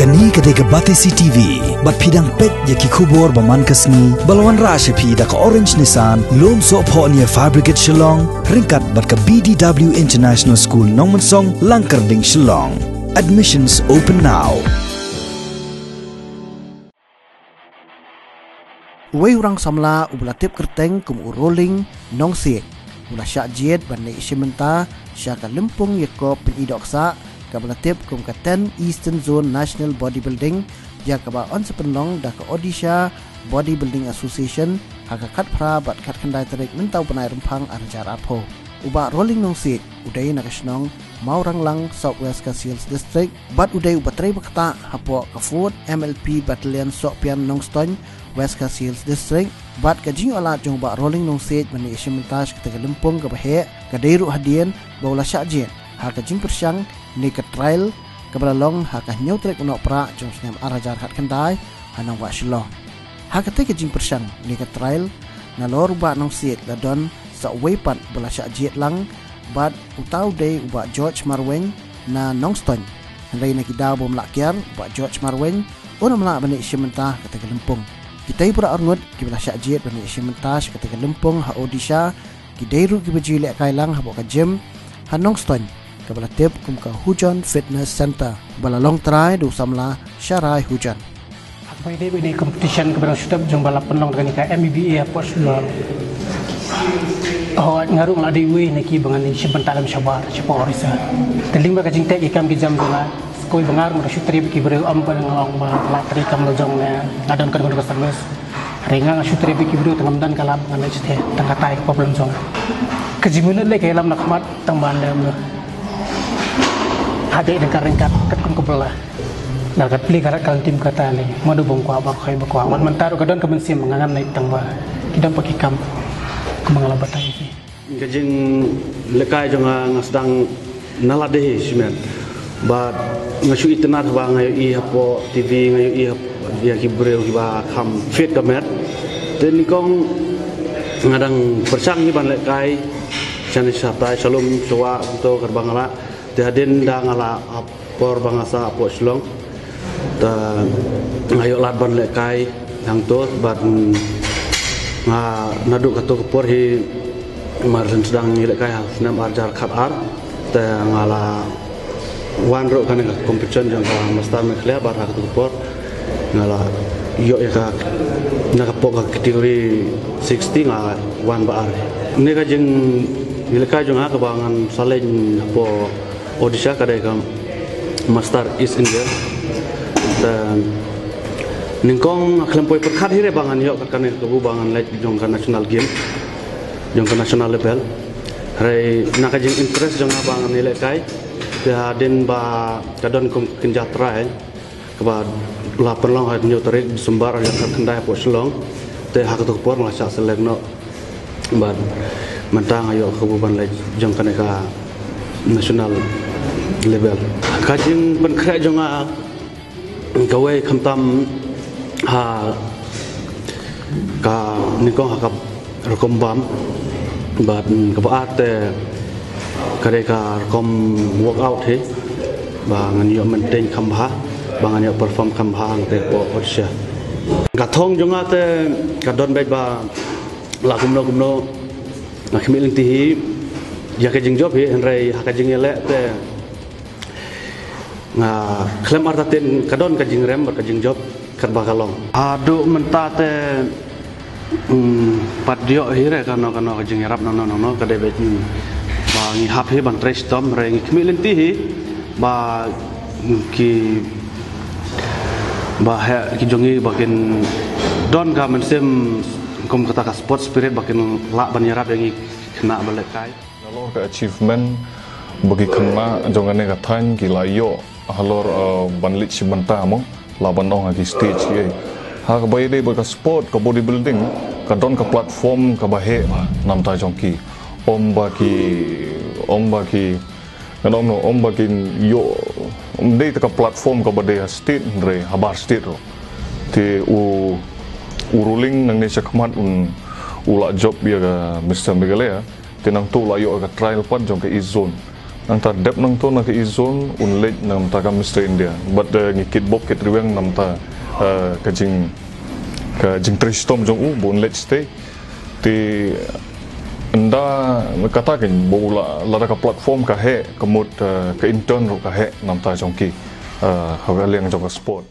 Kani kedai ke Batisi TV Bat pidang pet ya ki baman kasni Balwan rasha pi da ka orange nisan Lom so po niya fabricate Shillong Ringkat bat ka BDW International School Nongman Song Langkar ding Shillong Admissions open now Wei urang samla ubla tip kerteng kum u rolling nong siek. Ula syak jiet ban le isimenta syak lempung yeko pin idoksa bala tip kum ka 10 Eastern Zone National Bodybuilding ya ka ba on sepenong da ka Odisha Bodybuilding Association ha ka kat pra bat kat kendai terik mentau penai rempang arjar apo. Uba rolling nong siek udai na kasnong Maurang Lang Southwest Kasils District bat udai uba trai bakta hapo ka food MLP Battalion Sok Pian Nong Stony West Kasils District bat ka jing ala jong ba rolling nong set mani isimentas ka taga lempung ka bahe ka deiru hadian baula sya jin ha ka jing persyang ni ka trial ka balalong ha ka nyau trek unok pra jong snyam arajar hat kendai hanang wa shilo ha ka te ka jing persyang ni ka trial na lor ba nong set la don sa wepat bala sya jet lang bat utau de uba George Marweng na Nongston Henry na kidaw bom lakyar uba George Marweng una mala bani isimentah ka taga lempung. Kita pura arngut ki bela syak jiet bani isimentas ketika lempung ha odisha ki deiru ki beji lek kailang ha boka gym ha nongston ke bela tip kum ka hujan fitness center bala long try du samla syarai hujan Apa ini ini competition kepada step jong balap penong dengan ka MBA apa sudah. Oh ngaruh lah di wi neki bangan ni sebentar dalam syabar siapa orisa. Teling ba kajing tek ikam ki jam dula. Koi bengar mo syutri ki bere am ba ngong ba la tri kam lo jong na adon kan ko service. Ringa syutri ki bere tengam dan kalap ngan cete tengah tai problem jong. Kejimunut le kelam nak mat tang bandam lo. Hade dengan ringkat kat kun ko belah. Nah, kat pilih kalian tim kata ni, madu bong kuah bak khay bak kuah. Man mantaru kadon kemen sim mengangan naik tangba. Kita pakai kam kemangalah batai ini. Kajing lekai jonga ngasdang nalade simen. Ba ngasu internet ba ngayo i hapo TV ngayo i ya kibreu ba kam fit kamet. Ni kong ngadang persang ni ban lekai chani satai salum soa to kerbangala. Tiadin da ngala apor bangasa apo slong. Ta ngayo lat ban lekai yang to ban nga naduk kato kepor hi marsen sedang ni lekai hal senam arjar kat ar. Te ngala wan ro kan ka competition jang ka mastar me khle bar kato kepor. Ngala yo ya ka na ka pok kategori 60 nga wan ba ar. Ne ka jeng ni lekai jang ka bangan salen po odisha ka ka mastar east india dan Ningkong kelempoi perkat hire bangan yok kan kebu bangan lek jong national game jong kan national level. Hai nak jeng interest jong bangan nilai kai. Dia den ba kadon kum kenjatra eh. Keba la perlong ha nyu tarik sembar yang kendai po selong. Te hak tu por ngasa selek no. Ba mentang ayo kebu ban lek jong ka national level. Kajing penkrak jong a kawai kamtam ha ka ni ko ha ka rokom bam ba ka ba ate ka re ka rokom work out he ba ngan yo men ten kham ha ba ngan yo perform kham ha ang te ko orsha ka thong jonga te ka don bai ba la kum no kum no na khmi ling ti hi ya ka jing job he en rai ha ka jing ele te nga klem arta ten ka don ka jing rem ka jing job kat bakalong. Adu mentate hmm pat dio hire kano kano kajing rap no no no kade bet ba ngi hap he ban tres tom re ngi kmi lenti hi ba ki ba he ki jongi bakin don ka men sem kom kata ka sport spirit bakin la ban yarap yang kena balik kai Halor ke achievement bagi kena jongane ka than ki layo halor banlit si bantamo laban ong lagi stage ye ha ka bai dei ka sport ka bodybuilding ka don ka platform ka bahe nam ta jong ki. Om ba ki om ba ki ngadom no om ba ki yo om dei ka platform ka bade state re habar state ro. Te u u ruling nang ne sakmat un ula job ya ka Mr. Megalea tenang tu la yo ka trial pan jong ka e zone anta dep nang to na ke izon un lej nam ta ka Mr India. But uh, ngikit bok kit riweng nam ta uh, ka jing ka jing tristom jong u lej stay ti anda kata kan bola lara ka platform ka he kemut uh, ka intern ro ka he nam ta jong ki uh, ha liang jong ka sport